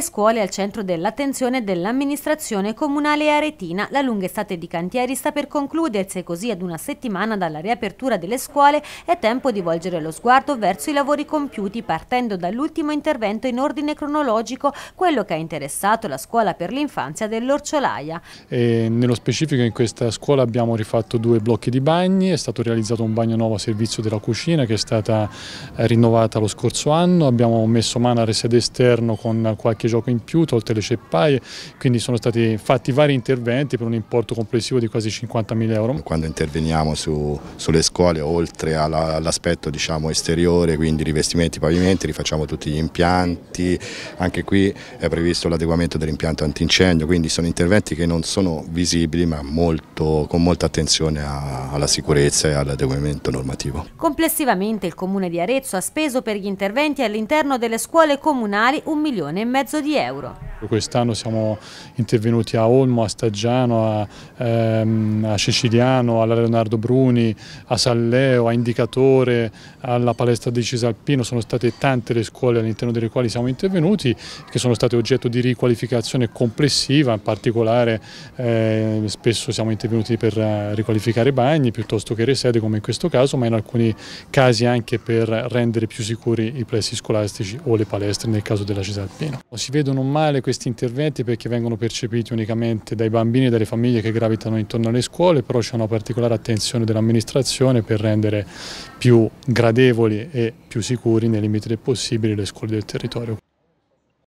Le scuole al centro dell'attenzione dell'amministrazione comunale aretina. La lunga estate di cantieri sta per concludersi e così ad una settimana dalla riapertura delle scuole è tempo di volgere lo sguardo verso i lavori compiuti partendo dall'ultimo intervento in ordine cronologico, quello che ha interessato la scuola per l'infanzia dell'Orciolaia. nello specifico in questa scuola abbiamo rifatto due blocchi di bagni, è stato realizzato un bagno nuovo a servizio della cucina che è stata rinnovata lo scorso anno, abbiamo messo mano al resede esterno con qualche gioco in più, tolte le ceppaie, quindi sono stati fatti vari interventi per un importo complessivo di quasi 50.000 euro. Quando interveniamo su, sulle scuole, oltre all'aspetto diciamo, esteriore, quindi rivestimenti, pavimenti, rifacciamo tutti gli impianti, anche qui è previsto l'adeguamento dell'impianto antincendio, quindi sono interventi che non sono visibili ma molto, con molta attenzione a, alla sicurezza e all'adeguamento normativo. Complessivamente il Comune di Arezzo ha speso per gli interventi all'interno delle scuole comunali un milione e mezzo mezzo di euro. Quest'anno siamo intervenuti a Olmo, a Staggiano, a, ehm, a Siciliano, alla Leonardo Bruni, a Salleo, a Indicatore, alla palestra di Cisalpino, sono state tante le scuole all'interno delle quali siamo intervenuti che sono state oggetto di riqualificazione complessiva, in particolare eh, spesso siamo intervenuti per eh, riqualificare bagni piuttosto che resede come in questo caso, ma in alcuni casi anche per rendere più sicuri i plessi scolastici o le palestre nel caso della Cisalpino. Si vedono male questi interventi perché vengono percepiti unicamente dai bambini e dalle famiglie che gravitano intorno alle scuole, però c'è una particolare attenzione dell'amministrazione per rendere più gradevoli e più sicuri nei limiti del possibile le scuole del territorio.